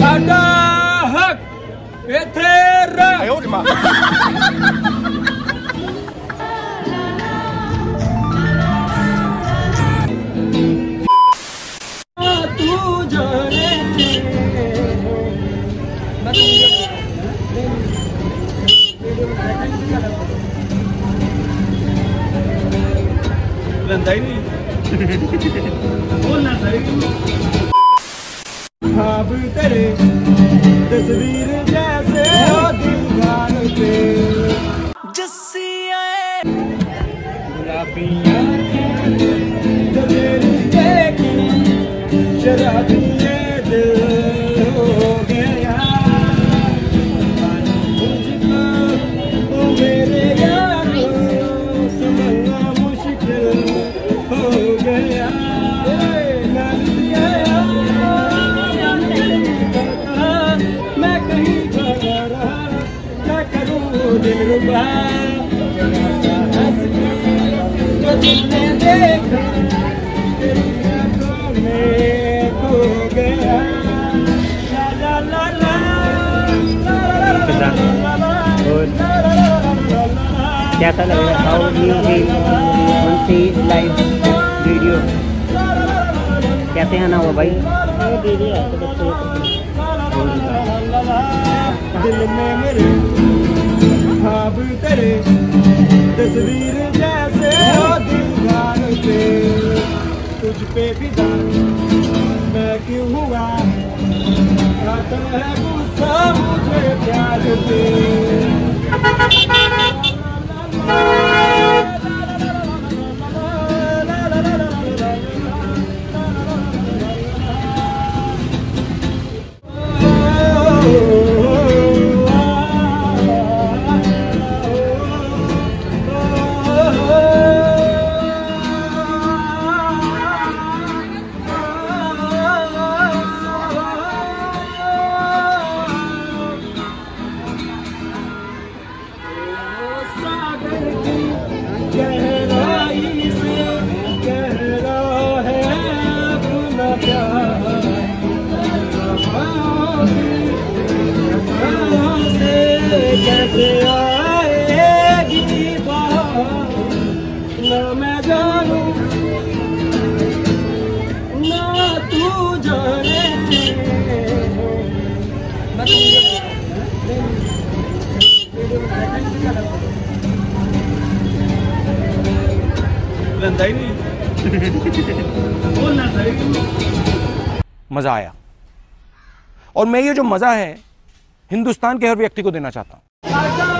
ada hak veteran ayo lima Lantai ini. Oh, lantai itu. ख्वाब करे तस्वीर जैसे हो दीवार पे। गुलाबियाँ दिल दिल कैसा लग? रहा है हाउ लाइव वीडियो कैसे आना हुआ भाई दिल में मेरे ख्वाब तेरे तस्वीर जैसे हो दीवार पे तुझ पे फिदा मैं क्यों हुआ? आता है गुस्सा मुझे प्यार पे कैसे आएगी बात। न मैं जानू ना तू जाने। ही नहीं। मज़ा आया। और मैं ये जो मज़ा है हिंदुस्तान के हर व्यक्ति को देना चाहता हूँ।